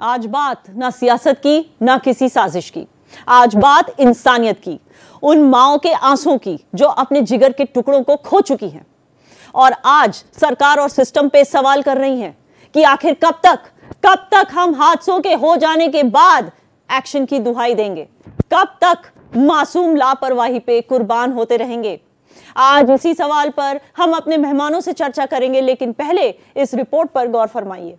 आज बात ना सियासत की, ना किसी साजिश की। आज बात इंसानियत की, उन माओ के आँसू की, जो अपने जिगर के टुकड़ों को खो चुकी हैं। और आज सरकार और सिस्टम पे सवाल कर रही हैं कि आखिर कब तक कब तक हम हादसों के हो जाने के बाद एक्शन की दुहाई देंगे? कब तक मासूम लापरवाही पे कुर्बान होते रहेंगे? आज इसी सवाल पर हम अपने मेहमानों से चर्चा करेंगे, लेकिन पहले इस रिपोर्ट पर गौर फरमाइए।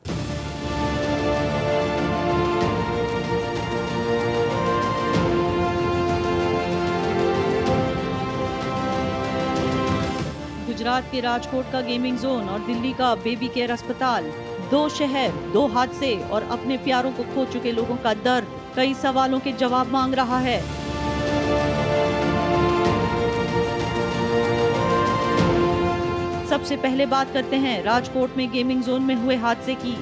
गुजरात के राजकोट का गेमिंग जोन और दिल्ली का बेबी केयर अस्पताल। दो शहर, दो हादसे और अपने प्यारों को खो चुके लोगों का दर्द, कई सवालों के जवाब मांग रहा है। सबसे पहले बात करते हैं राजकोट में गेमिंग जोन में हुए हादसे की।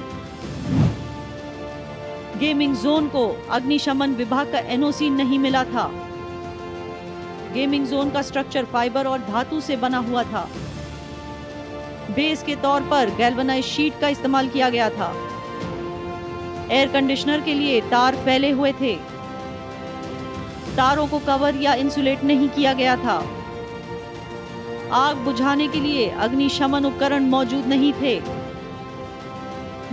गेमिंग जोन को अग्निशमन विभाग का एनओसी नहीं मिला था। गेमिंग जोन का स्ट्रक्चर फाइबर और धातु से बना हुआ था। बेस के तौर पर गैल्वनाइज शीट का इस्तेमाल किया गया था। एयर कंडीशनर के लिए तार फैले हुए थे। तारों को कवर या इंसुलेट नहीं किया गया था। आग बुझाने के लिए अग्निशमन उपकरण मौजूद नहीं थे।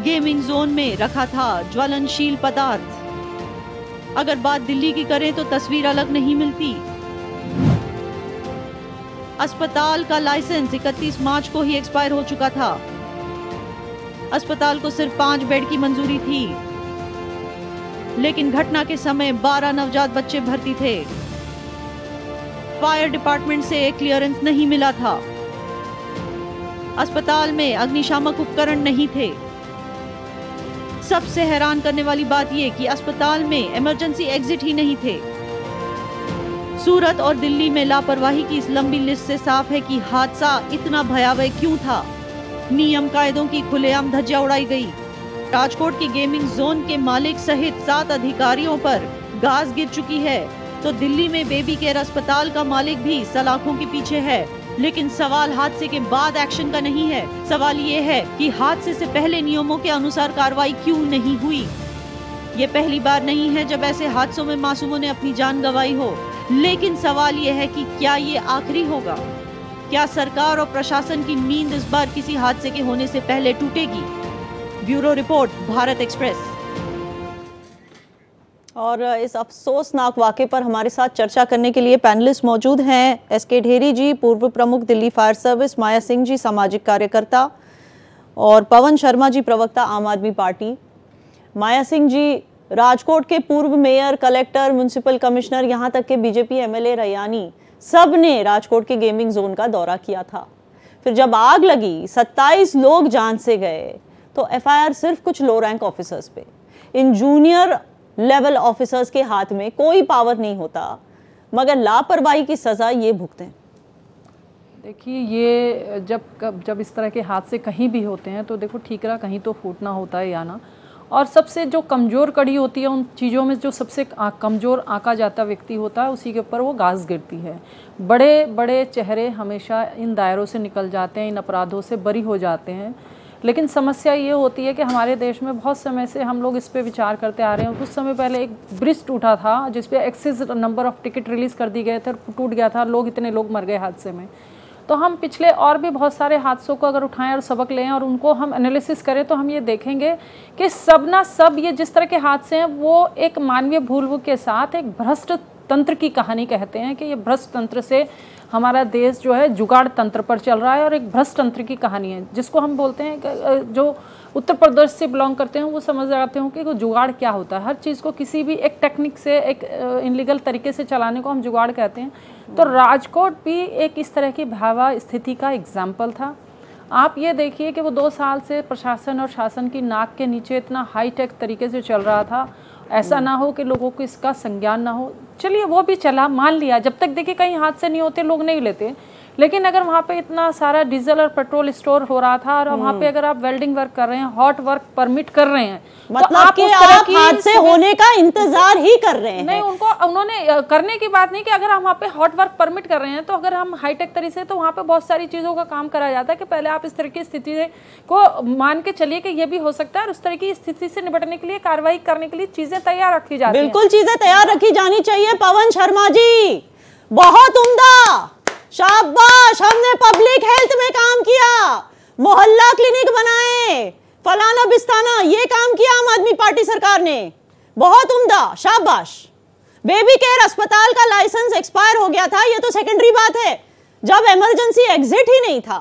गेमिंग जोन में रखा था ज्वलनशील पदार्थ। अगर बात दिल्ली की करें तो तस्वीर अलग नहीं मिलती। अस्पताल का लाइसेंस 31 मार्च को ही एक्सपायर हो चुका था। अस्पताल को सिर्फ़ पाँच बेड की मंजूरी थी। लेकिन घटना के समय 12 नवजात बच्चे भर्ती थे। फायर डिपार्टमेंट से एक क्लियरेंस नहीं मिला था। अस्पताल में अग्निशामक उपकरण नहीं थे। सबसे हैरान करने वाली बात यह कि अस्पताल में इमरजेंसी एग्जिट ही नहीं थे। सूरत और दिल्ली में लापरवाही की इस लंबी लिस्ट से साफ़ है कि हादसा इतना भयावह क्यों था? नियम कायदों की खुलेआम धज्जिया उड़ाई गई। राजकोट की गेमिंग जोन के मालिक सहित सात अधिकारियों पर गाज गिर चुकी है। तो दिल्ली में बेबी केयर अस्पताल का मालिक भी सलाखों के पीछे है। लेकिन सवाल हादसे के बाद एक्शन का नहीं है। सवाल ये है कि हादसे से पहले नियमों के अनुसार कार्रवाई क्यों नहीं हुई? ये पहली बार नहीं है जब ऐसे हादसों में मासूमों ने अपनी जान गंवाई हो। लेकिन सवाल यह है कि क्या ये आखिरी होगा? क्या सरकार और प्रशासन की नींद इस बार किसी हादसे के होने से पहले टूटेगी? Bureau report, Bharat Express. और इस अफसोसनाक वाक़े पर हमारे साथ चर्चा करने के लिए पैनलिस्ट मौजूद हैं एस के ढेरी जी, पूर्व प्रमुख दिल्ली फायर सर्विस, माया सिंह जी, सामाजिक कार्यकर्ता और पवन शर्मा जी, प्रवक्ता आम आदमी पार्टी। माया सिंह जी राजकोट के पूर्व मेयर, कलेक्टर, म्यूनसिपल कमिश्नर, यहाँ तक के बीजेपी एमएलए रैयानी सबने राजकोट के गेमिंग जोन का दौरा किया था। फिर जब आग लगी 27 लोग जान से गए तो एफआईआर सिर्फ़ कुछ लो रैंक ऑफिसर्स पे। इन जूनियर लेवल ऑफिसर्स के हाथ में कोई पावर नहीं होता, मगर लापरवाही की सज़ा ये भुगते देखिए, ये जब जब इस तरह के हादसे कहीं भी होते हैं तो देखो, ठीकरा कहीं तो फूटना होता है या ना। और सबसे जो कमज़ोर कड़ी होती है उन चीज़ों में जो सबसे कमज़ोर आका जाता व्यक्ति होता है, उसी के ऊपर वो घास गिरती है। बड़े बड़े चेहरे हमेशा इन दायरों से निकल जाते हैं, इन अपराधों से बरी हो जाते हैं। लेकिन समस्या ये होती है कि हमारे देश में बहुत समय से हम लोग इस पर विचार करते आ रहे हैं। कुछ समय पहले एक ब्रिज टूटा था, जिस पे excess number of ticket release कर दी गए थे टूट गया था, लोग इतने लोग मर गए हादसे में। तो हम पिछले और भी बहुत सारे हादसों को अगर उठाएँ और सबक लें और उनको हम एनालिसिस करें तो हम ये देखेंगे कि सब ना सब ये जिस तरह के हादसे हैं, वो एक मानवीय भूल के साथ एक भ्रष्ट तंत्र की कहानी कहते हैं कि ये भ्रष्ट तंत्र से हमारा देश जो है जुगाड़ तंत्र पर चल रहा है और एक भ्रष्ट तंत्र की कहानी है, जिसको हम बोलते हैं जो उत्तर प्रदेश से बिलोंग करते हैं, वो समझ जाते हो कि जुगाड़ क्या होता है। हर चीज़ को किसी भी एक टेक्निक से, एक इनलीगल तरीके से चलाने को हम जुगाड़ कहते हैं। तो राजकोट भी एक इस तरह की भयावह स्थिति का एग्ज़ाम्पल था। आप ये देखिए कि वो दो साल से प्रशासन और शासन की नाक के नीचे इतना हाईटेक तरीके से चल रहा था। ऐसा ना हो कि लोगों को इसका संज्ञान ना हो। चलिए, वो भी चला, मान लिया। जब तक देखिए कहीं हाथ से नहीं होते, लोग नहीं लेते। लेकिन अगर वहाँ पे इतना सारा डीजल और पेट्रोल स्टोर हो रहा था और वहाँ पे अगर आप वेल्डिंग वर्क कर रहे हैं हॉट वर्क परमिट कर रहे हैं तो मतलब तो आप, कि आप हादसे होने का इंतज़ार ही कर रहे हैं। नहीं उनको उन्होंने करने की बात नहीं कि अगर हम वहाँ पे हॉट वर्क परमिट कर रहे हैं तो अगर हम हाईटेक तरीके से तो वहाँ पे बहुत सारी चीज़ों का काम करा जाता है कि पहले आप इस तरह की स्थिति को मान के चलिए कि ये भी हो सकता है और उस तरह की स्थिति से निपटने के लिए कार्रवाई करने के लिए चीज़ें तैयार रखी जाती है। बिल्कुल चीज़ें तैयार रखी जानी चाहिए पवन शर्मा जी। बहुत उम्दा। शाबाश! हमने पब्लिक हेल्थ में काम किया। मोहल्ला क्लिनिक बनाए। फलाना बिस्ताना, ये काम किया आम आदमी पार्टी सरकार ने। बहुत उम्दा, शाबाश। बेबी केयर अस्पताल का लाइसेंस एक्सपायर हो गया था, ये तो सेकेंडरी बात है। जब इमरजेंसी एग्जिट ही नहीं था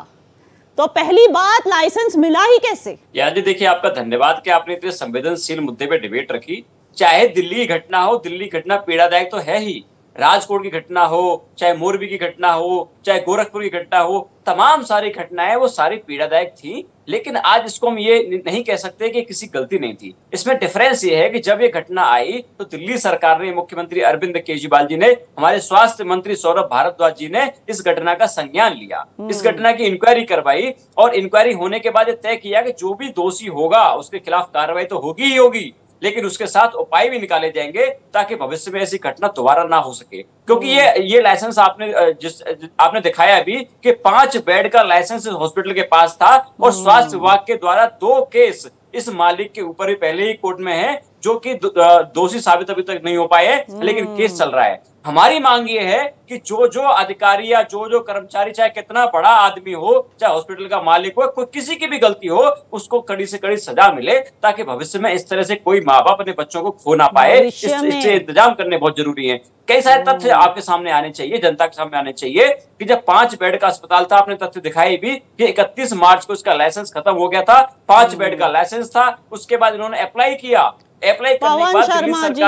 तो पहली बात लाइसेंस मिला ही कैसे? याद देखिए, आपका धन्यवाद कि आपने इतने संवेदनशील मुद्दे पे डिबेट रखी। चाहे दिल्ली घटना हो, दिल्ली घटना पीड़ादायक तो है ही। राजकोट की घटना हो चाहे मोरबी की घटना हो चाहे गोरखपुर की घटना हो तमाम सारी घटनाएँ वो सारी पीड़ादायक थी। लेकिन आज इसको हम ये नहीं कह सकते कि किसी गलती नहीं थी। इसमें डिफरेंस ये है कि जब ये घटना आई तो दिल्ली सरकार ने मुख्यमंत्री अरविंद केजरीवाल जी ने हमारे स्वास्थ्य मंत्री सौरभ भारद्वाज जी ने इस घटना का संज्ञान लिया। इस हम्म। घटना की इंक्वायरी करवाई और इंक्वायरी होने के बाद ये तय किया कि जो भी दोषी होगा उसके खिलाफ कार्रवाई तो होगी ही होगी। लेकिन उसके साथ उपाय भी निकाले जाएँगे ताकि भविष्य में ऐसी घटना दोबारा ना हो सके क्योंकि ये ये लाइसेंस आपने जिस आपने दिखाया अभी कि पाँच बेड का लाइसेंस हॉस्पिटल के पास था और हम्म। स्वास्थ्य विभाग के द्वारा दो केस इस मालिक के ऊपर ही पहले ही कोर्ट में है जो कि दोषी साबित अभी तक नहीं हो पाए लेकिन केस हम्म। चल रहा है। हमारी मांग ये है कि जो जो अधिकारी या जो जो कर्मचारी चाहे कितना बड़ा आदमी हो चाहे हॉस्पिटल का मालिक हो कोई किसी की भी गलती हो उसको कड़ी से कड़ी सजा मिले ताकि भविष्य में इस तरह से कोई माँ बाप अपने बच्चों को खो ना पाए। इससे इंतज़ाम करने बहुत ज़रूरी है। कई सारे तथ्य हम्म। आपके सामने आने चाहिए जनता के सामने आने चाहिए कि जब पाँच बेड का अस्पताल था आपने तथ्य दिखाई भी कि इकतीस मार्च को इसका लाइसेंस खत्म हो गया था पाँच बेड का लाइसेंस था उसके बाद इन्होंने अप्लाई किया apply Pawan Sharma ji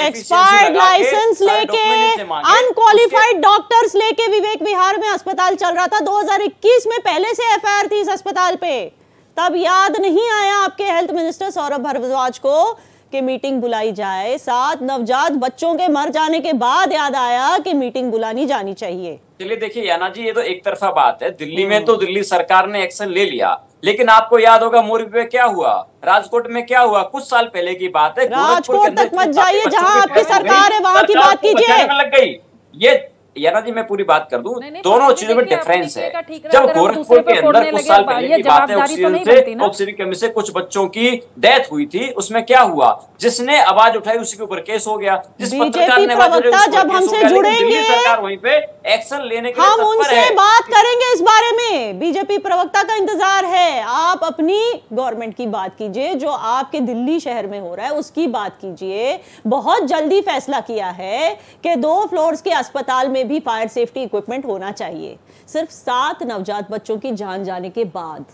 expired license लेके अनक्वालिफाइड डॉक्टर्स लेके विवेक विहार में अस्पताल चल रहा था। 2021 में पहले से एफआईआर थी इस अस्पताल पे। तब याद नहीं आया आपके हेल्थ मिनिस्टर सौरभ भरद्वाज को। कि मीटिंग बुलाई जाए सात नवजात बच्चों के मर जाने के बाद याद आया कि मीटिंग बुलानी जानी चाहिए। चलिए देखिए याना जी ये तो एक तरफा बात है। दिल्ली में तो दिल्ली सरकार ने एक्शन ले लिया लेकिन आपको याद होगा मोरबी में क्या हुआ? राजकोट में क्या हुआ? कुछ साल पहले की बात है राजकोट तक मत जाइए जहाँ आपकी सरकार है वहाँ की बात कीजिए। लग गई। ये याना जी मैं पूरी बात कर दूँ दोनों चीज़ों में डिफरेंस है। जब गोरखपुर के अंदर कुछ साल पहले की बात है ऑक्सीजन तो से ऑक्सीजन कमी से कुछ बच्चों की डेथ हुई थी उसमें क्या हुआ? जिसने आवाज़ उठाई उसी के ऊपर केस हो गया। जिस पत्रकार ने जब हमसे जुड़ेंगे सरकार वहीं पे एक्शन लेने के हम उनसे बात करेंगे इस बारे में। बीजेपी प्रवक्ता का इंतज़ार है। आप अपनी गवर्नमेंट की बात कीजिए जो आपके दिल्ली शहर में हो रहा है उसकी बात कीजिए। बहुत जल्दी फैसला किया है कि दो फ्लोर्स के अस्पताल में में भी फायर सेफ्टी इक्विपमेंट होना चाहिए। सिर्फ़ सात नवजात बच्चों की जान जाने के बाद।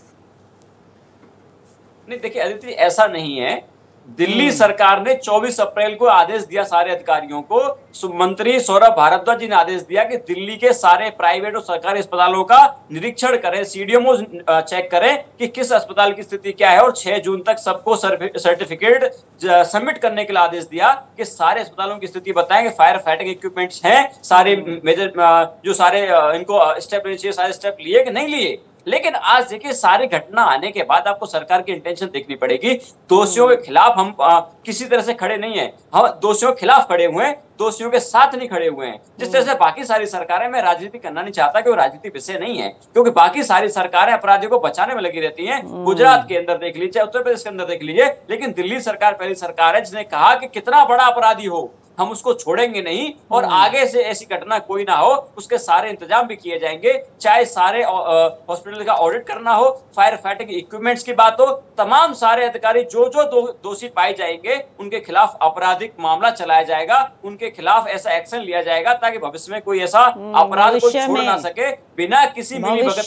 नहीं, देखिए, अदिति, ऐसा नहीं है दिल्ली हम्म। सरकार ने 24 अप्रैल को आदेश दिया सारे अधिकारियों को मंत्री सौरभ भारद्वाज जी ने आदेश दिया कि दिल्ली के सारे प्राइवेट और सरकारी अस्पतालों का निरीक्षण करें सीडीएमओ चेक करें कि किस अस्पताल की स्थिति क्या है और 6 जून तक सबको सर्टिफिकेट सबमिट करने के लिए आदेश दिया कि सारे अस्पतालों की स्थिति बताएँ कि फायर फाइटिंग इक्विपमेंट्स हैं सारे मेजर जो सारे इनको स्टेप लेने चाहिए सारे स्टेप लिए कि नहीं लिए लेकिन आज देखिए सारी घटना आने के बाद आपको सरकार की इंटेंशन देखनी पड़ेगी। दोषियों के खिलाफ हम आ, किसी तरह से खड़े नहीं है। हम दोषियों के खिलाफ खड़े हुए दोषियों के साथ नहीं खड़े हुए हैं। जिस तरह से बाकी सारी सरकारें मैं राजनीति करना नहीं चाहता कि वो राजनीति विषय नहीं है। क्योंकि बाकी सारी सरकारें अपराधियों को बचाने में लगी रहती हैं। हम्म। गुजरात के अंदर देख लीजिए उत्तर प्रदेश के अंदर देख लीजिए लेकिन दिल्ली सरकार पहली सरकार है जिसने कहा कि कितना बड़ा अपराधी हो हम उसको छोड़ेंगे नहीं और हम्म। आगे से ऐसी घटना कोई ना हो उसके सारे इंतज़ाम भी किए जाएँगे। चाहे सारे हॉस्पिटल का ऑडिट करना हो फायर फाइटिंग इक्विपमेंट्स की बात हो तमाम सारे अधिकारी जो जो दोषी पाए जाएँगे उनके खिलाफ आपराधिक मामला चलाया जाएगा उनके खिलाफ ऐसा एक्शन लिया जाएगा ताकि भविष्य में कोई ऐसा हम्म, अपराध को छोड़ ना सके बिना किसी मिली भगत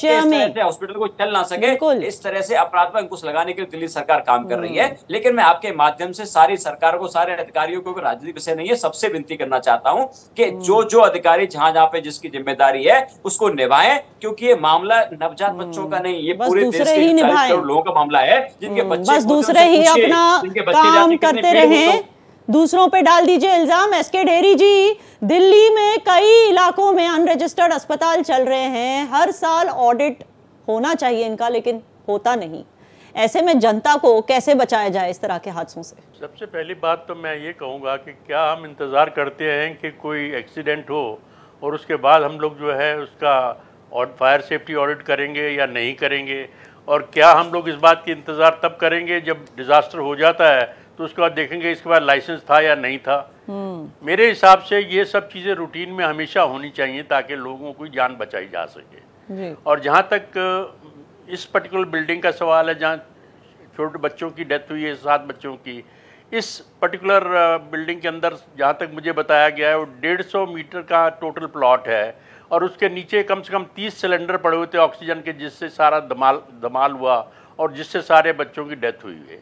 के हॉस्पिटल को चल ना सके इस तरह से अपराध पर अंकुश लगाने के लिए दिल्ली सरकार काम कर रही है। हम्म। लेकिन मैं आपके माध्यम से सारी सरकार को सारे अधिकारियों को राजनीतिक विषय नहीं है सबसे विनती करना चाहता हूँ कि हम्म। जो जो अधिकारी जहाँ जहाँ पे जिसकी ज़िम्मेदारी है उसको निभाएँ क्योंकि ये मामला नवजात। बच्चों का नहीं ये पूरे देश के लोगों का मामला है जिनके बच्चे दूसरे ही अपना काम करते रहे। दूसरों पे डाल दीजिए इल्ज़ाम एस के ढेरी जी। दिल्ली में कई इलाकों में अनरजिस्टर्ड अस्पताल चल रहे हैं। हर साल ऑडिट होना चाहिए इनका, लेकिन होता नहीं। ऐसे में जनता को कैसे बचाया जाए इस तरह के हादसों से? सबसे पहली बात तो मैं ये कहूँगा कि क्या हम इंतज़ार करते हैं कि कोई एक्सीडेंट हो और उसके बाद हम लोग जो है उसका फायर सेफ्टी ऑडिट करेंगे या नहीं करेंगे? और क्या हम लोग इस बात की इंतज़ार तब करेंगे जब डिज़ास्टर हो जाता है तो उसके बाद देखेंगे इसके बाद लाइसेंस था या नहीं था। मेरे हिसाब से ये सब चीज़ें रूटीन में हमेशा होनी चाहिए ताकि लोगों की जान बचाई जा सके। और जहाँ तक इस पर्टिकुलर बिल्डिंग का सवाल है जहाँ छोटे बच्चों की डेथ हुई है सात बच्चों की इस पर्टिकुलर बिल्डिंग के अंदर जहाँ तक मुझे बताया गया है वो डेढ़ सौ मीटर का टोटल प्लॉट है और उसके नीचे कम से कम तीस सिलेंडर पड़े हुए थे ऑक्सीजन के जिससे सारा धमाल धमाल हुआ और जिससे सारे बच्चों की डेथ हुई है।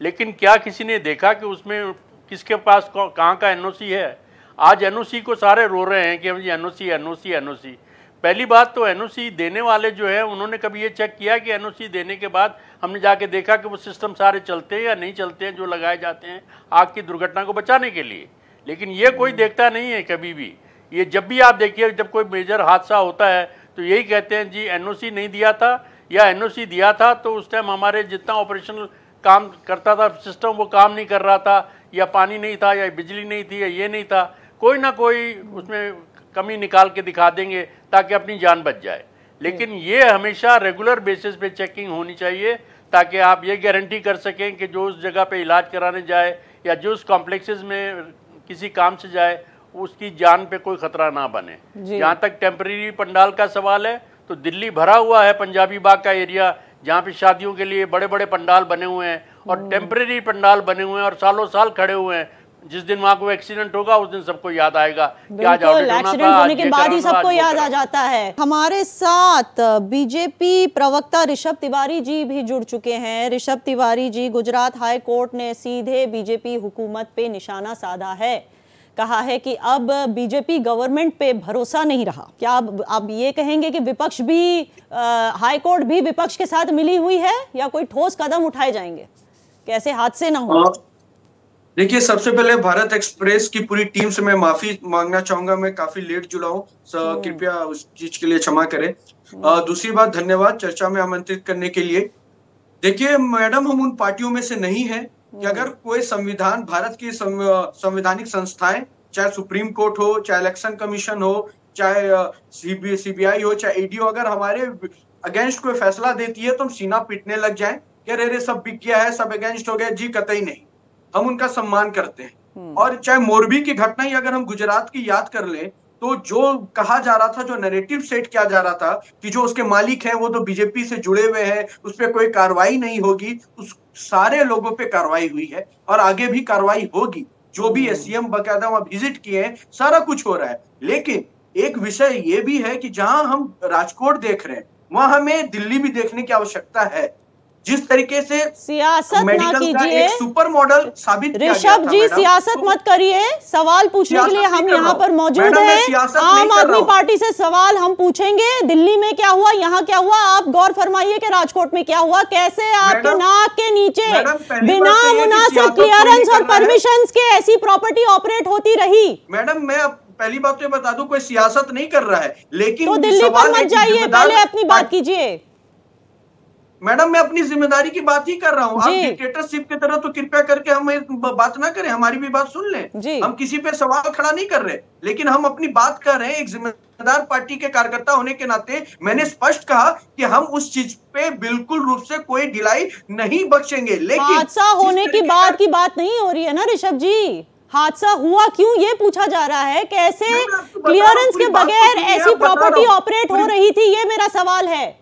लेकिन क्या किसी ने देखा कि उसमें किसके पास कहाँ का एनओसी है? आज एनओसी को सारे रो रहे हैं कि हम जी एनओसी एनओसी एनओसी पहली बात तो एनओसी देने वाले जो है, उन्होंने कभी ये चेक किया कि एनओसी देने के बाद हमने जाके देखा कि वो सिस्टम सारे चलते हैं या नहीं चलते हैं, जो लगाए जाते हैं आग की दुर्घटना को बचाने के लिए। लेकिन ये कोई देखता नहीं है कभी भी। ये जब भी आप देखिए, जब कोई मेजर हादसा होता है तो यही कहते हैं, जी एनओसी नहीं दिया था या एनओसी दिया था तो उस टाइम हमारे जितना ऑपरेशनल काम करता था सिस्टम वो काम नहीं कर रहा था या पानी नहीं था या बिजली नहीं थी या ये नहीं था। कोई ना कोई उसमें कमी निकाल के दिखा देंगे ताकि अपनी जान बच जाए। लेकिन ये हमेशा रेगुलर बेसिस पे चेकिंग होनी चाहिए ताकि आप ये गारंटी कर सकें कि जो उस जगह पे इलाज कराने जाए या जो उस कॉम्प्लेक्सेस में किसी काम से जाए उसकी जान पे कोई खतरा ना बने। जहाँ तक टेम्परेरी पंडाल का सवाल है तो दिल्ली भरा हुआ है पंजाबी बाग का एरिया जहाँ पे शादियों के लिए बड़े बड़े पंडाल बने हुए हैं और टेम्परेरी पंडाल बने हुए हैं और सालों साल खड़े हुए हैं। जिस दिन वहाँ कोई एक्सीडेंट होगा उस दिन सबको याद आएगा कि आज एक्सीडेंट होने के बाद ही सबको याद आ जाता है। हमारे साथ बीजेपी प्रवक्ता ऋषभ तिवारी जी भी जुड़ चुके हैं। ऋषभ तिवारी जी गुजरात हाई कोर्ट ने सीधे बीजेपी हुकूमत पे निशाना साधा है। कहा है कि अब बीजेपी गवर्नमेंट पे भरोसा नहीं रहा। क्या अब आप ये कहेंगे कि विपक्ष भी अ, हाई कोर्ट भी विपक्ष के साथ मिली हुई है या कोई ठोस कदम उठाए जाएँगे? कैसे हादसे ना हो? देखिए सबसे पहले भारत एक्सप्रेस की पूरी टीम से मैं माफ़ी मांगना चाहूँगा। मैं काफ़ी लेट जुड़ा हूँ कृपया उस चीज़ के लिए क्षमा करें। दूसरी बात धन्यवाद चर्चा में आमंत्रित करने के लिए। देखिए मैडम हम उन पार्टियों में से नहीं है कि अगर कोई संविधान भारत की संवैधानिक संस्थाएँ चाहे सुप्रीम कोर्ट हो चाहे इलेक्शन कमीशन हो चाहे सीबीआई हो चाहे ईडी हो अगर हमारे अगेंस्ट कोई फैसला देती है तो हम सीना पीटने लग जाए कि अरे अरे सब बिक गया है सब अगेंस्ट हो गया जी कतई नहीं। हम उनका सम्मान करते हैं। और चाहे मोरबी की घटना ही अगर हम गुजरात की याद कर ले तो जो कहा जा रहा था जो नैरेटिव सेट किया जा रहा था कि जो उसके मालिक हैं वो तो बीजेपी से जुड़े हुए हैं उस पर कोई कार्रवाई नहीं होगी उस सारे लोगों पे कार्रवाई हुई है और आगे भी कार्रवाई होगी। जो भी एससीएम बकायदा वहाँ विज़िट किए हैं सारा कुछ हो रहा है। लेकिन एक विषय ये भी है कि जहाँ हम राजकोट देख रहे हैं वहाँ हमें दिल्ली भी देखने की आवश्यकता है। जिस तरीके से सियासत ना कीजिए। सुपर मॉडल साबित ऋषभ जी सियासत तो मत करिए। सवाल पूछने के लिए हम यहाँ पर मौजूद हैं। आम आदमी पार्टी से सवाल हम पूछेंगे दिल्ली में क्या हुआ यहाँ क्या हुआ आप गौर फरमाइए कि राजकोट में क्या हुआ कैसे आपके नाक के नीचे बिना तो मुनासिब क्लियरेंस और परमिशन के ऐसी प्रॉपर्टी ऑपरेट होती रही। मैडम मैं पहली बात तो बता दूँ कोई सियासत नहीं कर रहा है लेकिन तो दिल्ली पर मत जाइए पहले अपनी बात कीजिए। मैडम मैं अपनी ज़िम्मेदारी की बात ही कर रहा हूँ। आप डिक्टेटरशिप की तरह तो कृपया करके हम बात ना करें हमारी भी बात सुन लें। हम किसी पे सवाल खड़ा नहीं कर रहे लेकिन हम अपनी बात कर रहे हैं एक जिम्मेदार पार्टी के कार्यकर्ता होने के नाते मैंने स्पष्ट कहा कि हम उस चीज़ पे बिल्कुल रूप से कोई ढिलाई नहीं बख्शेंगे लेकिन हादसा होने की बाद की बात नहीं हो रही है ना ऋषभ जी? हादसा हुआ क्यों? ये पूछा जा रहा है कैसे बता क्लियरेंस के तो बगैर ऐसी बता रहा प्रॉपर्टी ऑपरेट हो रही थी ये मेरा सवाल है।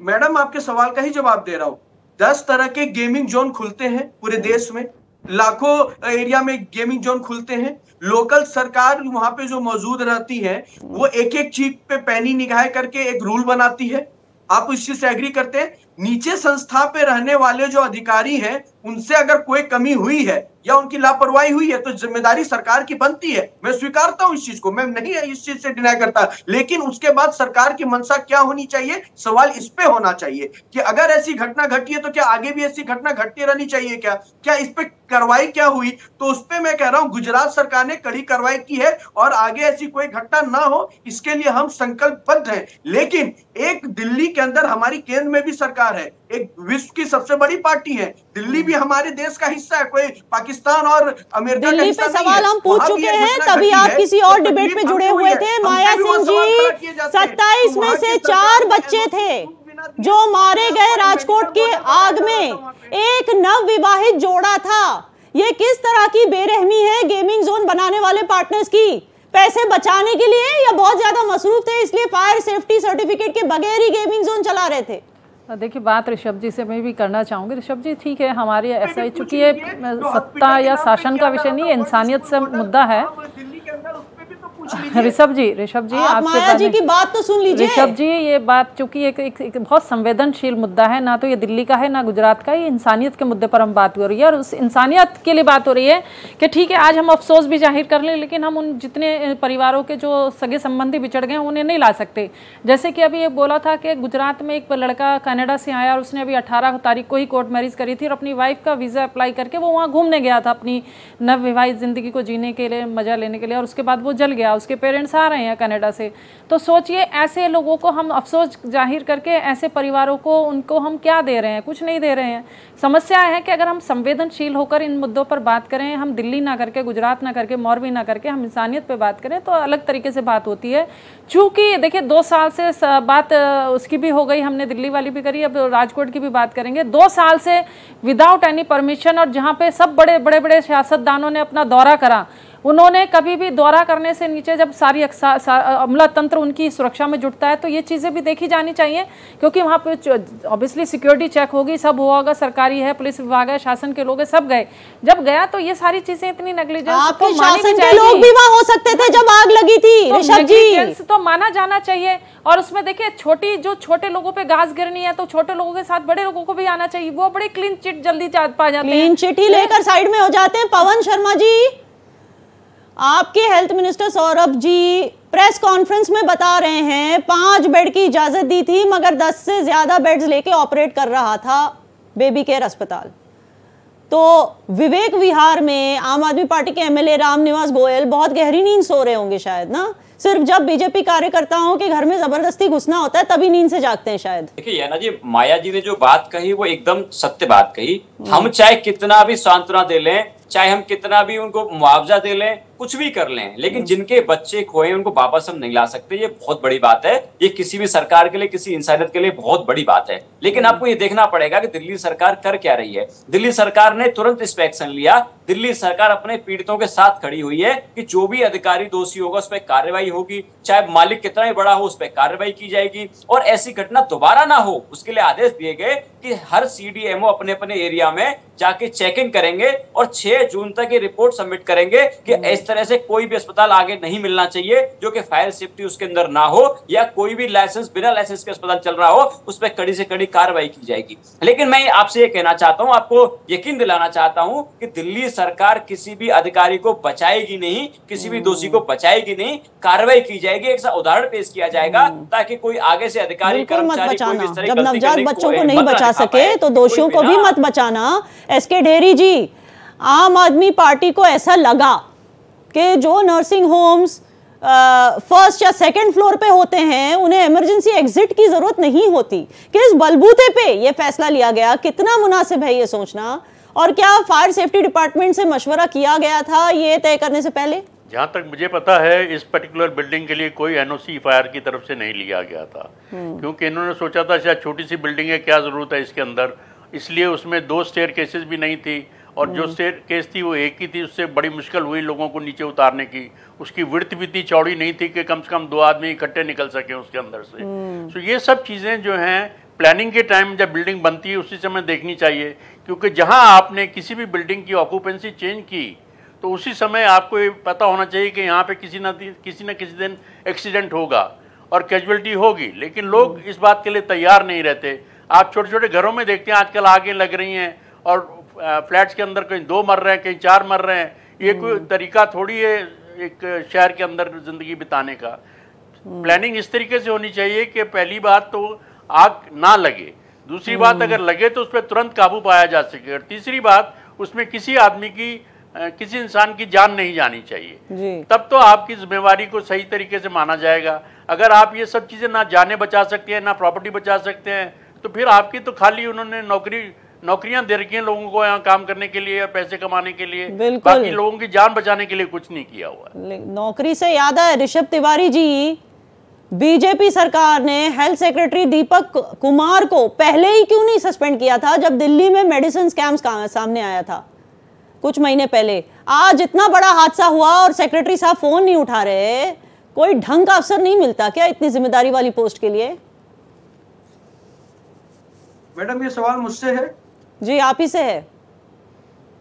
मैडम, आपके सवाल का ही जवाब दे रहा हूँ। दस तरह के गेमिंग जोन खुलते हैं पूरे देश में। लाखों एरिया में गेमिंग जोन खुलते हैं। लोकल सरकार वहाँ पे जो मौजूद रहती है, वो एक एक चीज़ पे पैनी निगाह करके एक रूल बनाती है। आप इस चीज़ से एग्री करते हैं? नीचे संस्था पे रहने वाले जो अधिकारी हैं, उनसे अगर कोई कमी हुई है या उनकी लापरवाही हुई है तो ज़िम्मेदारी सरकार की बनती है। मैं स्वीकारता हूँ इस चीज़ को। मैं नहीं इस चीज़ से डिनाई करता। लेकिन उसके बाद सरकार की मंशा क्या होनी चाहिए? सवाल इस पे होना चाहिए कि अगर ऐसी घटना घटी है तो क्या आगे भी ऐसी घटना घटती रहनी चाहिए क्या? क्या इस पे कार्रवाई क्या हुई? तो उस पर मैं कह रहा हूँ, गुजरात सरकार ने कड़ी कार्रवाई की है और आगे ऐसी कोई घटना ना हो, इसके लिए हम संकल्पबद्ध हैं। लेकिन एक दिल्ली के अंदर हमारी केंद्र में भी सरकार है एक विश्व की सबसे बड़ी पार्टी है दिल्ली भी हमारे देश का हिस्सा है कोई पाकिस्तान और अमेरिका दिल्ली पे सवाल हम पूछ चुके हैं तभी आप किसी और डिबेट पे जुड़े हुए थे माया सिंह जी। सत्ताईस में से चार बच्चे थे जो मारे गए राजकोट की आग में। एक नव विवाहित जोड़ा था। ये किस तरह की बेरहमी है गेमिंग जोन बनाने वाले पार्टनर्स की? पैसे बचाने के लिए या बहुत ज़्यादा मसरूफ थे इसलिए फायर सेफ्टी सर्टिफिकेट के बगैर ही गेमिंग जोन चला रहे थे? देखिए बात ऋषभ जी से मैं भी करना चाहूँगी। ऋषभ जी ठीक है हमारी ऐसा ही चूँकि ये सत्ता या शासन का विषय नहीं है इंसानियत से मुद्दा है। ऋषभ जी ऋषभ जी आप माया जी की बात तो सुन लीजिए। ऋषभ जी ये बात चूँकि एक, एक, एक बहुत संवेदनशील मुद्दा है ना तो ये दिल्ली का है ना गुजरात का ये इंसानियत के मुद्दे पर हम बात हो रही है और उस इंसानियत के लिए बात हो रही है कि ठीक है आज हम अफसोस भी ज़ाहिर कर लें लेकिन हम उन जितने परिवारों के जो सगे संबंधी बिछड़ गए उन्हें नहीं ला सकते। जैसे कि अभी ये बोला था कि गुजरात में एक लड़का कनाडा से आया और उसने अभी अठारह तारीख को ही कोर्ट मैरिज करी थी और अपनी वाइफ का वीज़ा अप्लाई करके वो वहाँ घूमने गया था अपनी नव विवाहित ज़िंदगी को जीने के लिए मज़ा लेने के लिए और उसके बाद वो जल गया। उसके पेरेंट्स आ रहे हैं कनाडा से। तो सोचिए, ऐसे लोगों को हम अफसोस ज़ाहिर करके, ऐसे परिवारों को, उनको हम क्या दे रहे हैं? कुछ नहीं दे रहे हैं। समस्या है कि अगर हम संवेदनशील होकर इन मुद्दों पर बात करें, हम दिल्ली ना करके, गुजरात ना करके मौरवी ना करके, हम इंसानियत पर बात करें तो अलग तरीके से बात होती है। चूँकि, देखिए, दो साल से बात, उसकी भी हो गई, हमने दिल्ली वाली भी करी, अब राजकोट की भी बात करेंगे। दो साल से विदाउट एनी परमिशन और जहाँ पे सब बड़े बड़े बड़े सियासतदानों ने अपना दौरा करा उन्होंने कभी भी दौरा करने से नीचे जब सारी अमला तंत्र उनकी सुरक्षा में जुटता है तो ये चीज़ें भी देखी जानी चाहिए क्योंकि वहाँ पे ऑब्वियसली सिक्योरिटी चेक होगी सब होगा सरकारी है पुलिस विभाग है शासन के लोग है सब गए। जब गया तो ये सारी चीज़ें इतनी नेग्लिजेंस तो शासन के लोग भी वहाँ हो सकते थे जब आग लगी थी तो तो माना जाना चाहिए और उसमें देखिए छोटी जो छोटे लोगों पे घास गिरनी है तो छोटे लोगों के साथ बड़े लोगों को भी आना चाहिए वो बड़े क्लीन चिट जल्दी पा जाते हैं। क्लीन चिट ही लेकर साइड में हो जाते हैं पवन शर्मा जी। आपके health minister Saurabh ji press conference में बता रहे हैं पाँच बेड की इजाज़त दी थी मगर दस से ज़्यादा बेड्स लेके ऑपरेट कर रहा था बेबी केयर अस्पताल। तो विवेक विहार में आम आदमी पार्टी के एमएलए रामनिवास गोयल बहुत गहरी नींद सो रहे होंगे शायद ना? सिर्फ़ जब बीजेपी कार्यकर्ताओं के घर में ज़बरदस्ती घुसना होता है तभी नींद से जागते हैं शायद। देखिए ना जी माया जी ने जो बात कही वो एकदम सत्य बात कही। हम चाहे कितना भी सांत्वना दे लें चाहे हम कितना भी उनको मुआवजा दे लें कुछ भी कर लें लेकिन। जिनके बच्चे खोए उनको वापस हम नहीं ला सकते ये बहुत बड़ी बात है ये किसी भी सरकार के लिए किसी इंसानियत के लिए बहुत बड़ी बात है लेकिन हम्म। आपको ये देखना पड़ेगा कि दिल्ली सरकार कर क्या रही है दिल्ली सरकार ने तुरंत इस पर एक्शन लिया दिल्ली सरकार अपने पीड़ितों के साथ खड़ी हुई है कि जो भी अधिकारी दोषी होगा उस पर कार्रवाई होगी चाहे मालिक कितना ही बड़ा हो उस पर कार्रवाई की जाएगी और ऐसी घटना दोबारा ना हो उसके लिए आदेश दिए गए कि हर सीडीएमओ अपने अपने एरिया में जाके चेकिंग करेंगे और 6 जून तक ये रिपोर्ट सबमिट करेंगे कि हम्म। इस तरह से कोई भी अस्पताल आगे नहीं मिलना चाहिए जो कि फायर सेफ्टी उसके अंदर ना हो या कोई भी लाइसेंस बिना लाइसेंस के अस्पताल चल रहा हो उस पर कड़ी से कड़ी कार्रवाई की जाएगी। लेकिन मैं आपसे ये कहना चाहता हूँ आपको यकीन दिलाना चाहता हूँ कि दिल्ली सरकार किसी भी अधिकारी को बचाएगी नहीं किसी भी दोषी को बचाएगी नहीं कार्रवाई की जाएगी एक उदाहरण पेश किया जाएगा हम्म। ताकि कोई आगे से अधिकारी कर्मचारी जब नवजात बच्चों को नहीं बचा सके तो दोषियों को भी मत बचाना। एस के ढेरी जी आम आदमी पार्टी को ऐसा लगा कि जो नर्सिंग होम्स फ़र्स्ट या सेकंड फ्लोर पे होते हैं उन्हें इमरजेंसी एग्जिट की ज़रूरत नहीं होती। किस बलबूते पे ये फैसला लिया गया? कितना मुनासिब है ये सोचना? और क्या फायर सेफ्टी डिपार्टमेंट से मशवरा किया गया था ये तय करने से पहले? जहाँ तक मुझे पता है इस पर्टिकुलर बिल्डिंग के लिए कोई एनओसी फायर की तरफ़ से नहीं लिया गया था। हम्म। क्योंकि इन्होंने सोचा था शायद छोटी सी बिल्डिंग है क्या ज़रूरत है इसके अंदर? इसलिए उसमें दो स्टेयर केसेस भी नहीं थी। और जो स्टेयर हम्म। केस थी वो एक ही थी उससे बड़ी मुश्किल हुई लोगों को नीचे उतारने की उसकी वृत्त भी इतनी चौड़ी नहीं थी कि कम से कम दो आदमी इकट्ठे निकल सके उसके अंदर से हम्म। तो ये सब चीज़ें जो हैं प्लानिंग के टाइम जब बिल्डिंग बनती है उसी समय देखनी चाहिए क्योंकि जहाँ आपने किसी भी बिल्डिंग की ऑक्यूपेंसी चेंज की तो उसी समय आपको ये पता होना चाहिए कि यहाँ पे किसी ना किसी न किसी दिन एक्सीडेंट होगा और कैजुअलिटी होगी लेकिन लोग हम्म। इस बात के लिए तैयार नहीं रहते आप छोटे छोटे घरों में देखते हैं आजकल आगे लग रही हैं और फ्लैट्स के अंदर कहीं दो मर रहे हैं कहीं चार मर रहे हैं। ये कोई तरीका थोड़ी है एक शहर के अंदर ज़िंदगी बिताने का। प्लानिंग इस तरीके से होनी चाहिए कि पहली बात तो आग ना लगे। दूसरी बात अगर लगे तो उस पर तुरंत काबू पाया जा सके। और तीसरी बात उसमें किसी आदमी की किसी इंसान की जान नहीं जानी चाहिए। जी। तब तो आपकी जिम्मेवारी को सही तरीके से माना जाएगा। अगर आप ये सब चीज़ें ना जाने बचा सकते हैं ना प्रॉपर्टी बचा सकते हैं तो फिर आपकी तो खाली उन्होंने नौकरी नौकरियाँ दे रखी हैं लोगों को यहाँ काम करने के लिए या पैसे कमाने के लिए। बिल्कुल। बाकी लोगों की जान बचाने के लिए कुछ नहीं किया हुआ नौकरी से याद है ऋषभ तिवारी जी बीजेपी सरकार ने हेल्थ सेक्रेटरी दीपक कुमार को पहले ही क्यों नहीं सस्पेंड किया था जब दिल्ली में मेडिसिन स्कैम्स सामने आया था? कुछ महीने पहले। आज इतना बड़ा हादसा हुआ और सेक्रेटरी साहब फ़ोन नहीं उठा रहे कोई ढंग का अवसर नहीं मिलता क्या इतनी ज़िम्मेदारी वाली पोस्ट के लिए? मैडम ये सवाल मुझसे है। जी आप ही से है।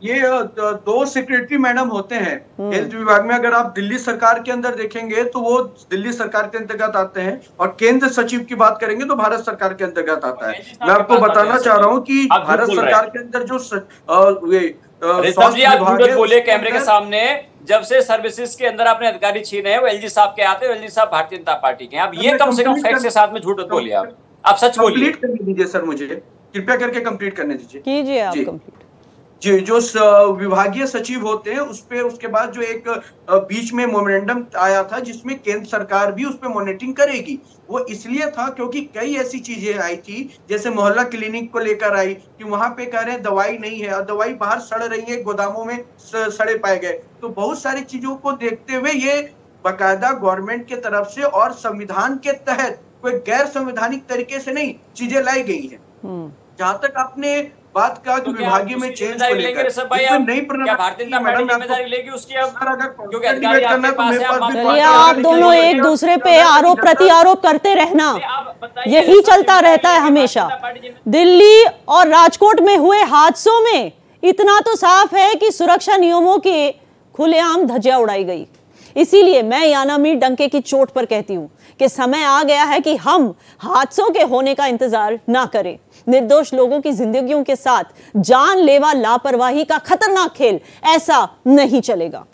ये दो सेक्रेटरी मैडम होते हैं। हेल्थ विभाग में अगर आप दिल्ली सरकार के अंदर देखेंगे तो वो दिल्ली सरकार के अंतर्गत आते हैं और केंद्र सचिव की बात करेंगे तो भारत सरकार के अंतर्गत आता है। मैं आपको बताना चाह रहा हूँ कि भारत सरकार के अंदर जो बोले कैमरे के सामने। जब से सर्विसेज़ के अंदर आपने अधिकारी छीने हैं वो एलजी साहब के आते हैं एलजी साहब भारतीय जनता पार्टी के आप ये कम से कम फैक्ट के साथ में झूठ बोलिए आप। आप सच बोलिए। दीजिए सर मुझे। कृपया करके कंप्लीट करने दीजिए। कीजिए आप कंप्लीट जी जो विभागीय सचिव होते हैं उस पे उसके बाद जो एक बीच में मोमेंडम आया था जिसमें केंद्र सरकार भी उस पर मॉनिटरिंग करेगी। वो इसलिए था क्योंकि कई ऐसी चीज़ें आई थी जैसे मोहल्ला क्लिनिक को लेकर आई कि वहाँ पे कह रहे हैं दवाई नहीं है। और दवाई बाहर सड़ रही है गोदामों में सड़े पाए गए। तो बहुत सारी चीज़ों को देखते हुए ये बाकायदा गवर्नमेंट के तरफ़ से और संविधान के तहत कोई गैर संवैधानिक तरीके से नहीं चीज़ें लाई गई है। हम्म। जहाँ तक आपने बात कहा कि विभागीय में चेंज को लेकर। ऋषभ भाई आप? नई क्या प्रणाली भारतीय जनता पार्टी ज़िम्मेदारी लेगी उसकी अगर क्योंकि कंप्लेंट अधिकारी करना आपके है तो चलिए आप दोनों एक दूसरे पे आरोप प्रति आरोप करते रहना। यही चलता रहता है हमेशा। दिल्ली और राजकोट में हुए हादसों में इतना तो साफ़ है कि सुरक्षा नियमों की खुलेआम धज्जियाँ उड़ाई गई। इसीलिए मैं याना मीर डंके की चोट पर कहती हूँ कि समय आ गया है कि हम हादसों के होने का इंतज़ार ना करें। निर्दोष लोगों की जिंदगियों के साथ जानलेवा लापरवाही का खतरनाक खेल ऐसा नहीं चलेगा।